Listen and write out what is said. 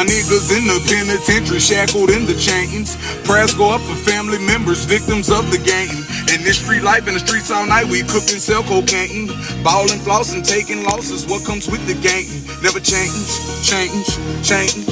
My niggas in the penitentiary, shackled in the chains. Prayers go up for family members, victims of the game. In this street life, in the streets all night, we cook and sell cocaine. Ballin', flossin', taking losses, what comes with the game. Never change, change, change.